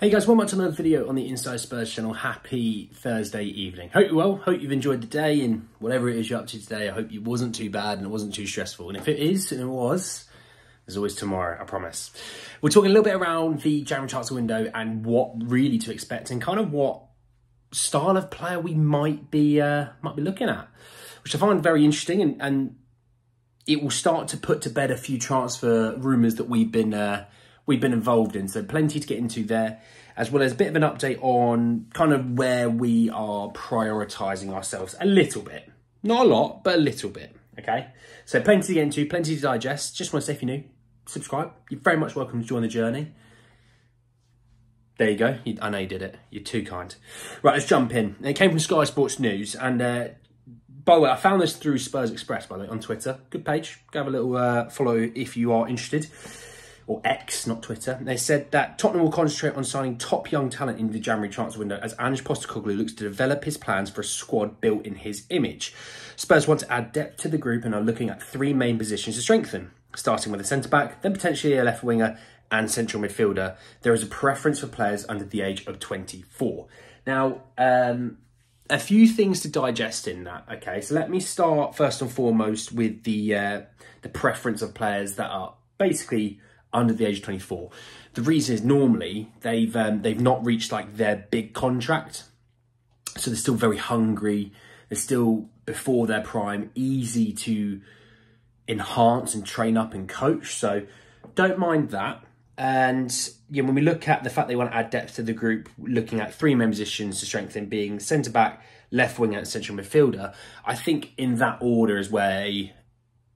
Hey guys, welcome back to another video on the Inside Spurs channel. Happy Thursday evening. Hope you're well, hope you've enjoyed the day and whatever it is you're up to today, I hope it wasn't too bad and it wasn't too stressful. And if it is, and it was, there's always tomorrow, I promise. We're talking a little bit around the January transfer window and what really to expect and kind of what style of player we might be uh, might be looking at, which I find very interesting and, and it will start to put to bed a few transfer rumours that we've been uh, we've been involved in. So plenty to get into there, as well as a bit of an update on kind of where we are prioritising ourselves a little bit. Not a lot, but a little bit, okay? So plenty to get into, plenty to digest. Just want to say if you're new, subscribe. You're very much welcome to join the journey. There you go. I know you did it. You're too kind. Right, let's jump in. It came from Sky Sports News. And uh, by the way, I found this through Spurs Express, by the way, on Twitter. Good page. Go have a little uh, follow if you are interested or X, not Twitter. They said that Tottenham will concentrate on signing top young talent in the January transfer window as Ange Postecoglou looks to develop his plans for a squad built in his image. Spurs want to add depth to the group and are looking at three main positions to strengthen, starting with a centre-back, then potentially a left winger and central midfielder. There is a preference for players under the age of 24. Now, um, a few things to digest in that. Okay, so let me start first and foremost with the uh, the preference of players that are basically under the age of 24. The reason is normally they've um, they've not reached like their big contract, so they're still very hungry. They're still before their prime, easy to enhance and train up and coach. So don't mind that. And yeah, when we look at the fact they want to add depth to the group, looking at three main positions to strengthen, being centre back, left wing, and central midfielder, I think in that order is where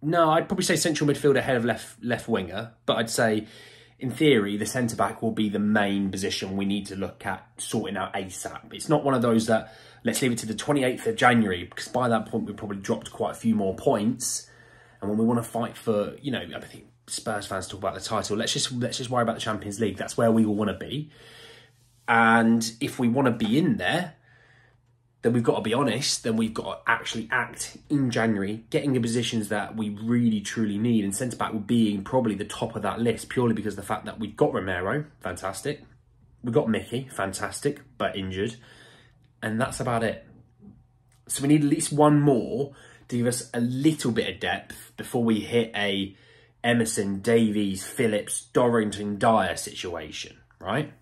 no, I'd probably say central midfielder ahead of left left winger, but I'd say in theory the centre back will be the main position we need to look at sorting out ASAP. It's not one of those that let's leave it to the 28th of January because by that point we've probably dropped quite a few more points. And when we want to fight for, you know, I think Spurs fans talk about the title. Let's just let's just worry about the Champions League. That's where we will want to be. And if we want to be in there, then we've got to be honest, then we've got to actually act in January, getting the positions that we really truly need. And centre back being probably the top of that list purely because of the fact that we've got Romero, fantastic. We've got Mickey, fantastic, but injured. And that's about it. So we need at least one more to give us a little bit of depth before we hit a Emerson, Davies, Phillips, Dorrington, Dier situation, right?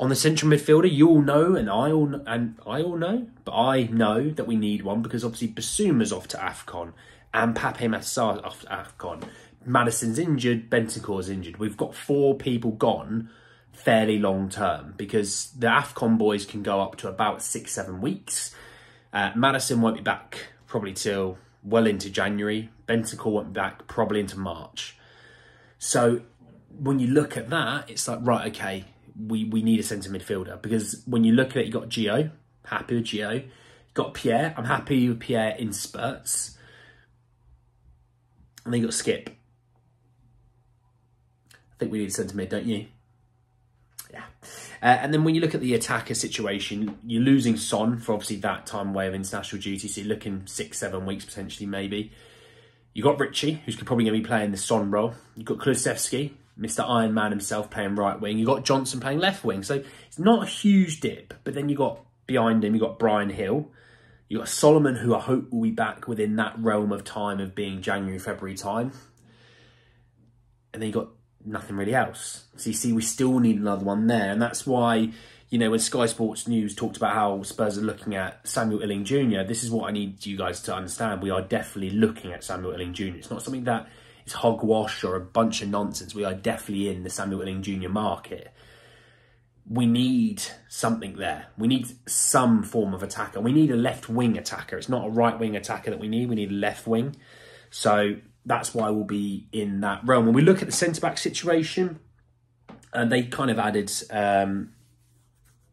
On the central midfielder, you all know, and I all and I all know, but I know that we need one because obviously Bissouma's off to Afcon and Pape Matar's off to Afcon. Maddison's injured, Bentancur's injured. We've got four people gone fairly long term because the Afcon boys can go up to about six, seven weeks. Uh, Maddison won't be back probably till well into January. Bentancur won't be back probably into March. So when you look at that, it's like, right, okay, we, we need a centre midfielder because when you look at it, you got Gio, happy with Gio. You got Pierre, I'm happy with Pierre in spurts. And then you got Skip. I think we need a centre mid, don't you? Yeah. Uh, and then when you look at the attacker situation, you're losing Son for obviously that time away of international duty. So you're looking six, seven weeks potentially, maybe. You've got Richie, who's probably going to be playing the Son role. You've got Kulusevski, Mr. Iron Man himself playing right wing. You've got Johnson playing left wing. So it's not a huge dip, but then you've got behind him, you've got Bryan Gil. You've got Solomon, who I hope will be back within that realm of time of being January, February time. And then you've got nothing really else. So you see, we still need another one there. And that's why, you know, when Sky Sports News talked about how Spurs are looking at Samuel Iling Jr., this is what I need you guys to understand. We are definitely looking at Samuel Iling Jr. It's not something that is hogwash or a bunch of nonsense. We are definitely in the Samuel Iling Jr. market. We need something there. We need some form of attacker. We need a left wing attacker. It's not a right wing attacker that we need. We need a left wing. So that's why we'll be in that realm. When we look at the centre back situation, and they kind of added um,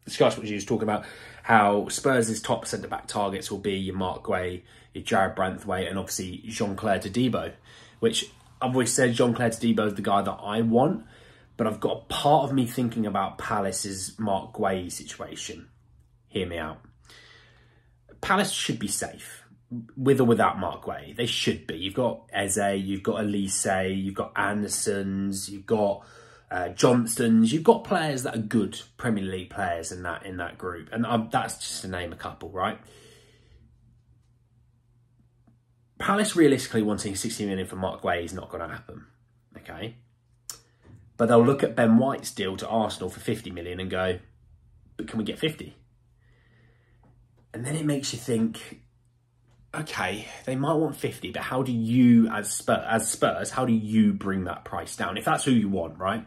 was talking about how Spurs' top centre back targets will be your Marc Guéhi, your Jared Branthwaite, and obviously Jean-Clair Todibo, which I've always said Jean-Clair Todibo is the guy that I want, but I've got a part of me thinking about Palace's Marc Guéhi situation. Hear me out. Palace should be safe, with or without Marc Guéhi. They should be. You've got Eze, you've got Olise, you've got Andersons, you've got uh, Johnstones. You've got players that are good Premier League players in that in that group, and um, that's just to name a couple, right? Palace realistically wanting 60 million for Marc Guéhi is not going to happen, okay? But they'll look at Ben White's deal to Arsenal for 50 million and go, but can we get 50? And then it makes you think, okay, they might want 50, but how do you, as Spurs, as Spurs, how do you bring that price down? If that's who you want, right?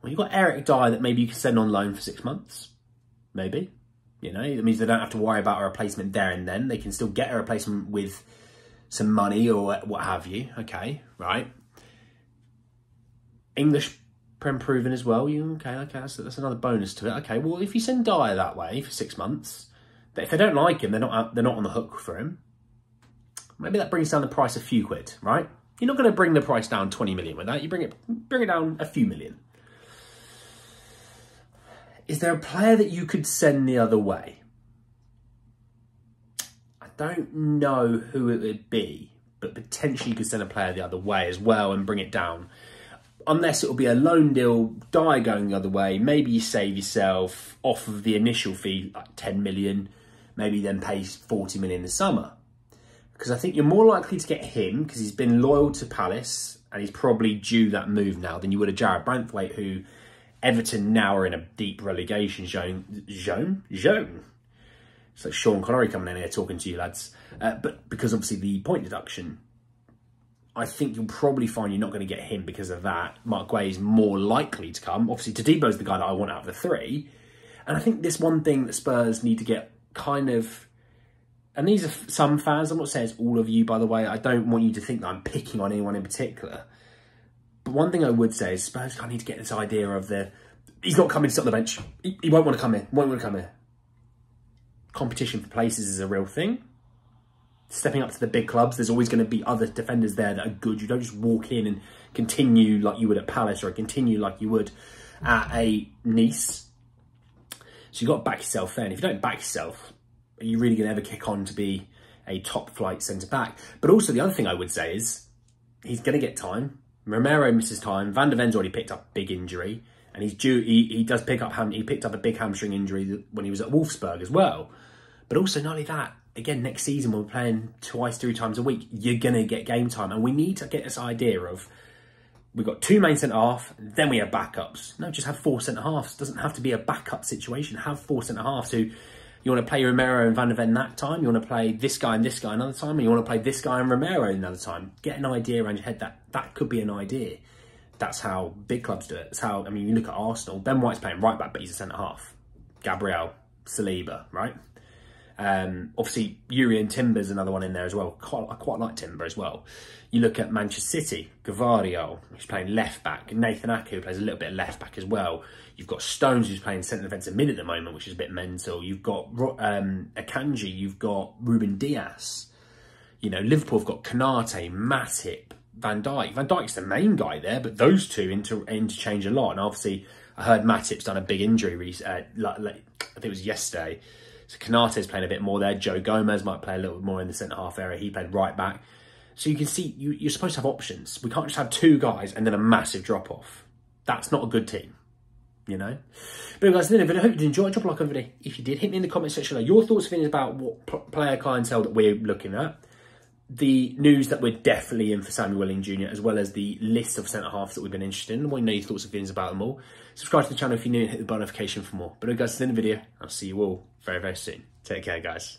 Well, you've got Eric Dier that maybe you can send on loan for six months. Maybe. You know, it means they don't have to worry about a replacement there and then. They can still get a replacement with some money or what have you. Okay, right. English proven as well. You okay? Okay, that's, that's another bonus to it. Okay, well, if you send Dier that way for six months, if they don't like him, they're not they're not on the hook for him. Maybe that brings down the price a few quid, right? You're not going to bring the price down 20 million with that. You bring it bring it down a few million. Is there a player that you could send the other way? Don't know who it would be, but potentially you could send a player the other way as well and bring it down. Unless it will be a loan deal, Dier going the other way. Maybe you save yourself off of the initial fee, like 10 million, maybe then pay 40 million in the summer. Because I think you're more likely to get him because he's been loyal to Palace and he's probably due that move now than you would a Jared Branthwaite who Everton now are in a deep relegation zone. Zone? Zone. It's like Sean Connery coming in here talking to you lads. Uh, but because obviously the point deduction, I think you'll probably find you're not going to get him because of that. Marc Guéhi is more likely to come. Obviously, Todibo's the guy that I want out of the three. And I think this one thing that Spurs need to get kind of... And these are some fans. I'm not saying it's all of you, by the way. I don't want you to think that I'm picking on anyone in particular. But one thing I would say is Spurs kind of need to get this idea of the he's not coming to sit on the bench. He, he won't want to come here. Won't want to come here. Competition for places is a real thing. Stepping up to the big clubs, there's always going to be other defenders there that are good. You don't just walk in and continue like you would at Palace or continue like you would at a Nice. So you've got to back yourself in. If you don't back yourself, are you really going to ever kick on to be a top flight centre back? But also the other thing I would say is he's going to get time. Romero misses time. Van de Ven's already picked up big injury, and he's due. He, he does pick up. He picked up a big hamstring injury when he was at Wolfsburg as well. But also not only that. Again, next season we're playing twice, three times a week, you're gonna get game time, and we need to get this idea of we've got two main centre half, then we have backups. No, just have four centre halves. Doesn't have to be a backup situation. Have four centre halves who you want to play Romero and Van de Ven that time. You want to play this guy and this guy another time. And you want to play this guy and Romero another time. Get an idea around your head that that could be an idea. That's how big clubs do it. That's how, I mean, you look at Arsenal. Ben White's playing right back, but he's a centre half. Gabriel, Saliba, right? Um, obviously, Jurrien Timber's another one in there as well. Quite, I quite like Timber as well. You look at Manchester City, Gvardiol, who's playing left back. Nathan who plays a little bit of left back as well. You've got Stones, who's playing centre defensive mid at the moment, which is a bit mental. You've got um, Akanji, you've got Ruben Dias. You know, Liverpool have got Konate, Matip, Van Dijk. Van Dijk's the main guy there, but those two inter interchange a lot. And obviously, I heard Matip's done a big injury, uh, like, like, I think it was yesterday. So Konate's playing a bit more there. Joe Gomez might play a little more in the centre half area. He played right back. So you can see you, you're supposed to have options. We can't just have two guys and then a massive drop off. That's not a good team, you know. But anyway, guys, I hope you did enjoy. Drop a like on the video if you did. Hit me in the comment section your thoughts and about what player clientele that we're looking at. The news that we're definitely in for Samuel Iling Jr. as well as the list of centre halves that we've been interested in. I want to know your thoughts and feelings about them all. Subscribe to the channel if you're new and hit the bell notification for more. But anyway, guys, in the video. I'll see you all very, very soon. Take care, guys.